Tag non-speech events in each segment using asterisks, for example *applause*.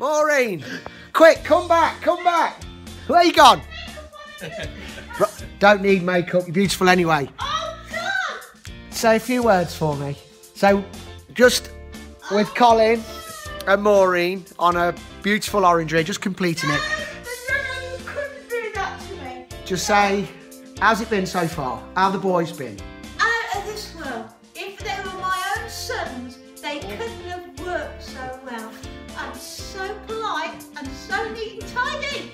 Maureen, quick, come back, come back. Where you gone? *laughs* Don't need makeup, you're beautiful anyway. Oh, God! Say a few words for me. So, just with Colin and Maureen on a beautiful orange orangery, just completing it. Just say, how's it been so far? How the boys been? Out of this world. If they were my own sons, they couldn't have worked so and tidy.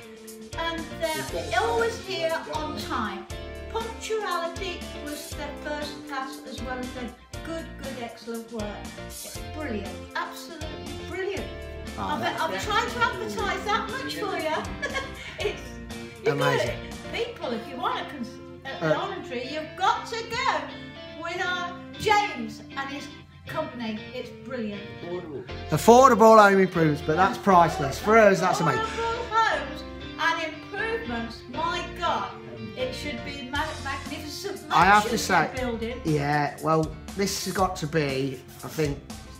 And they're always here on time. Punctuality was their first class as well as their good, good, excellent work. It's brilliant. Absolutely brilliant. I've, I've tried to advertise that much for you. *laughs* it's you've Amazing. Got. People, if you want a, cons- a Uh, you've got to go with our James and his company. It's brilliant. Affordable home improvements, but that's priceless. For us, that's amazing. Affordable homes and improvements. My God, it should be ma- magnificent. I have to say- building. Yeah, well, this has got to be, I think,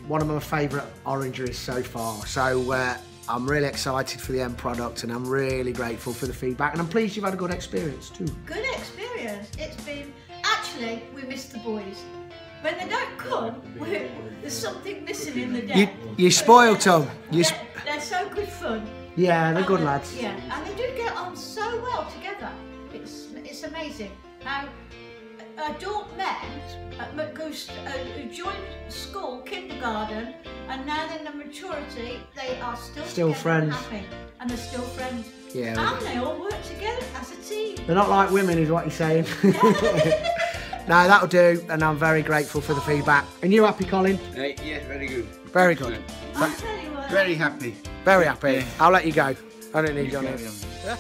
one of my favourite orangeries so far. So uh, I'm really excited for the end product and I'm really grateful for the feedback and I'm pleased you've had a good experience too. Good experience. It's been actually we missed the boys. When they don't come, there's something missing in the day. You, you spoiled Tom. You They're, they're so good fun. yeah, they're good And, uh, lads. Yeah, and they do get on so well together. It's it's amazing how adult men at McGoose uh, who joined school, kindergarten, and now in their maturity, they are still Still friends. and happy, and they're still friends. Yeah. and they all work together as a team. They're not like women, is what you're saying. *laughs* *laughs* no, that'll do, and I'm very grateful for the feedback. And you happy, Colin? Uh, yeah, very good. Very good. I tell you what, Very happy. Very happy. Yeah. I'll let you go. I don't need you on Carry here. on. Yeah.